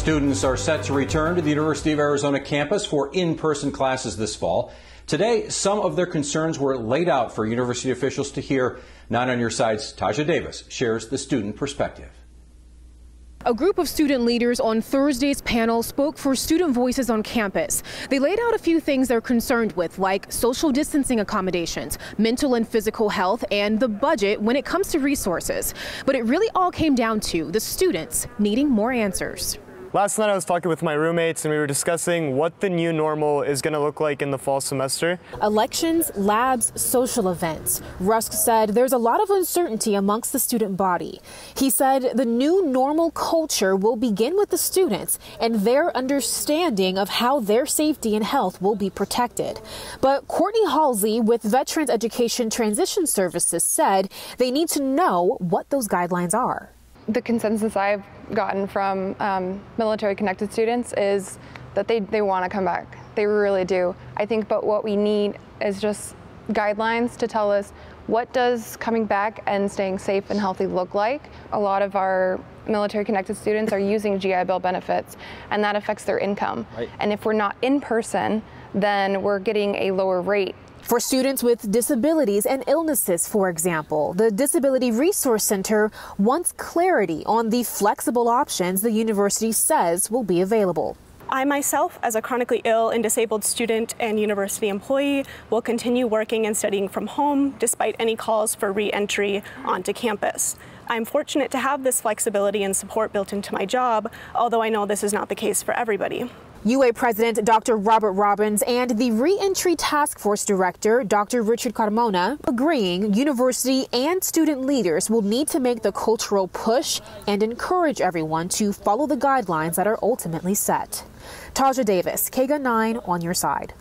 Students are set to return to the University of Arizona campus for in person classes this fall. Today, some of their concerns were laid out for university officials to hear. Nine on your side's Taja Davis shares the student perspective. A group of student leaders on Thursday's panel spoke for student voices on campus. They laid out a few things they're concerned with, like social distancing accommodations, mental and physical health, and the budget when it comes to resources. But it really all came down to the students needing more answers. Last night I was talking with my roommates and we were discussing what the new normal is going to look like in the fall semester. Elections, labs, social events. Rusk said there's a lot of uncertainty amongst the student body. He said the new normal culture will begin with the students and their understanding of how their safety and health will be protected. But Courtney Halsey with Veterans Education Transition Services said they need to know what those guidelines are the consensus I've gotten from um, military connected students is that they, they want to come back. They really do. I think, but what we need is just guidelines to tell us what does coming back and staying safe and healthy look like. A lot of our military connected students are using GI Bill benefits and that affects their income. Right. And if we're not in person, then we're getting a lower rate for students with disabilities and illnesses, for example, the Disability Resource Center wants clarity on the flexible options the university says will be available. I myself, as a chronically ill and disabled student and university employee, will continue working and studying from home despite any calls for re-entry onto campus. I'm fortunate to have this flexibility and support built into my job, although I know this is not the case for everybody. UA President Dr. Robert Robbins and the Reentry Task Force Director Dr. Richard Carmona agreeing university and student leaders will need to make the cultural push and encourage everyone to follow the guidelines that are ultimately set. Taja Davis, KGUN 9 on your side.